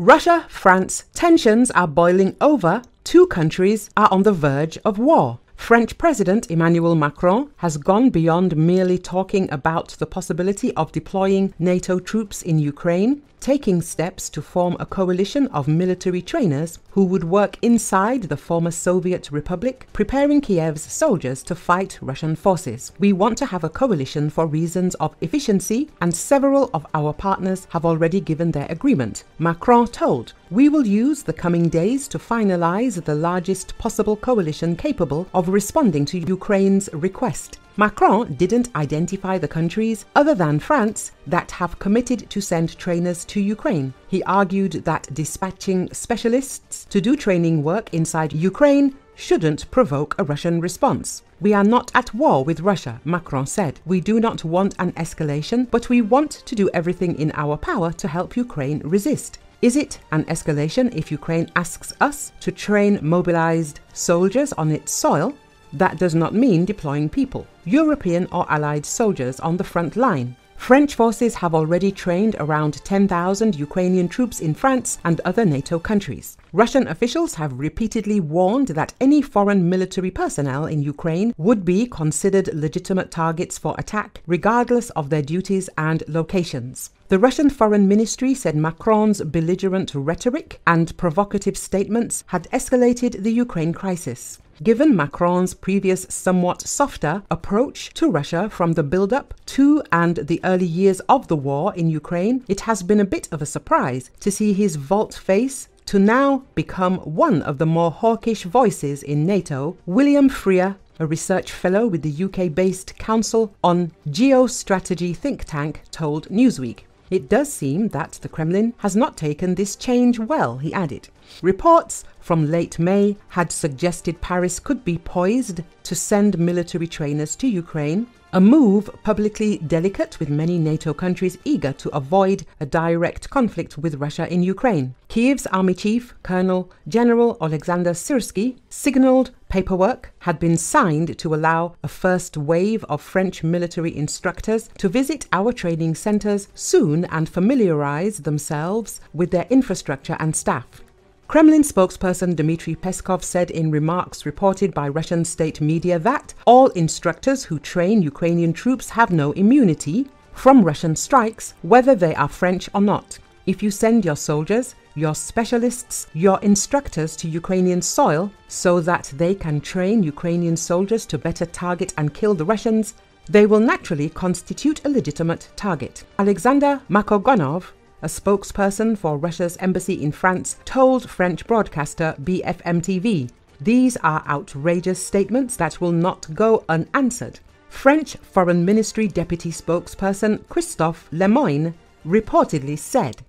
Russia France tensions are boiling over. Two countries are on the verge of war. French President Emmanuel Macron has gone beyond merely talking about the possibility of deploying NATO troops in Ukraine, taking steps to form a coalition of military trainers who would work inside the former Soviet Republic, preparing Kiev's soldiers to fight Russian forces. We want to have a coalition for reasons of efficiency, and several of our partners have already given their agreement, Macron told. We will use the coming days to finalize the largest possible coalition capable of responding to Ukraine's request. Macron didn't identify the countries other than France that have committed to send trainers to Ukraine. He argued that dispatching specialists to do training work inside Ukraine shouldn't provoke a Russian response. We are not at war with Russia, Macron said. We do not want an escalation, but we want to do everything in our power to help Ukraine resist. Is it an escalation if Ukraine asks us to train mobilized soldiers on its soil? That does not mean deploying people, European or Allied soldiers on the front line. French forces have already trained around 10,000 Ukrainian troops in France and other NATO countries. Russian officials have repeatedly warned that any foreign military personnel in Ukraine would be considered legitimate targets for attack, regardless of their duties and locations. The Russian Foreign Ministry said Macron's belligerent rhetoric and provocative statements had escalated the Ukraine crisis. Given Macron's previous somewhat softer approach to Russia from the build up to and the early years of the war in Ukraine, it has been a bit of a surprise to see his volte-face to now become one of the more hawkish voices in NATO, William Freer a research fellow with the UK based Council on Geostrategy think tank, told Newsweek. It does seem that the Kremlin has not taken this change well, he added. Reports from late May had suggested Paris could be poised to send military trainers to Ukraine, a move publicly delicate with many NATO countries eager to avoid a direct conflict with Russia in Ukraine. Kiev's army chief, Colonel General Alexander Syrsky, signaled paperwork had been signed to allow a first wave of French military instructors to visit our training centers soon and familiarize themselves with their infrastructure and staff. Kremlin spokesperson Dmitry Peskov said in remarks reported by Russian state media that all instructors who train Ukrainian troops have no immunity from Russian strikes, whether they are French or not. If you send your soldiers, your specialists, your instructors to Ukrainian soil so that they can train Ukrainian soldiers to better target and kill the Russians, they will naturally constitute a legitimate target. Alexander Makogonov, a spokesperson for Russia's embassy in France told French broadcaster BFM TV. These are outrageous statements that will not go unanswered. French Foreign Ministry Deputy Spokesperson Christophe Lemoine reportedly said